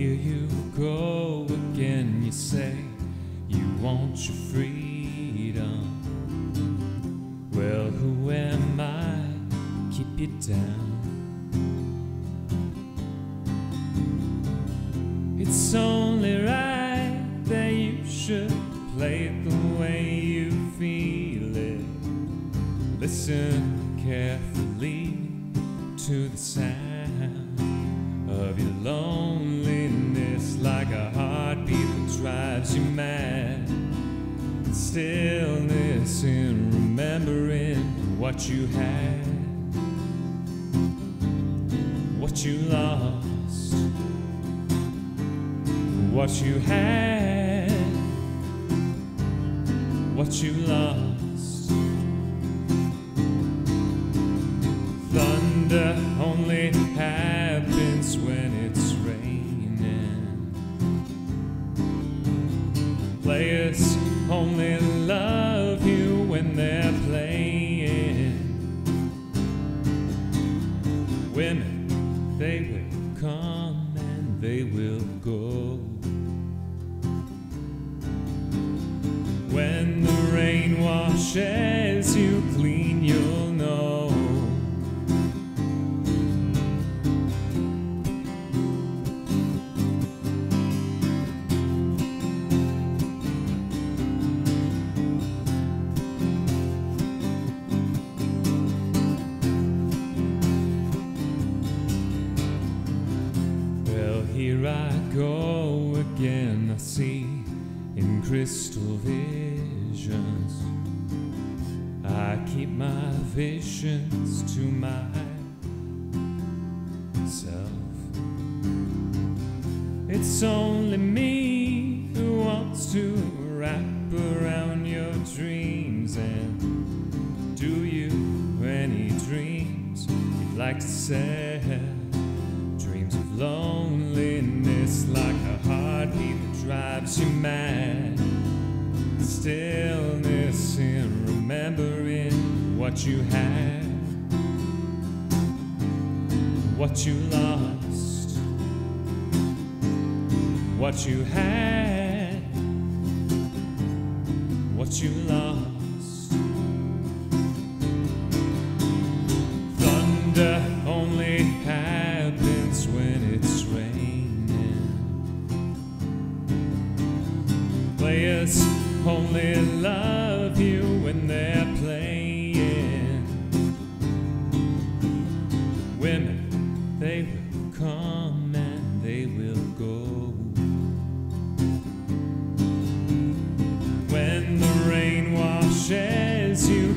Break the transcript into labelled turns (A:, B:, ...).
A: here you go again. You say you want your freedom. Well, who am I? to Keep you down. It's only right that you should play it the way you feel it. Listen carefully to the sound of your loneliness drives you mad. Stillness in remembering what you had, what you lost, what you had, what you lost. Thunder only only love you when they're playing. Women, they will come and they will go. Go again. I see in crystal visions. I keep my visions to myself. It's only me who wants to wrap around your dreams. And do you any dreams you'd like to sell? You mad. Stillness in remembering what you had, what you lost, what you had, what you lost. Only love you when they're playing. Women, they will come and they will go. When the rain washes you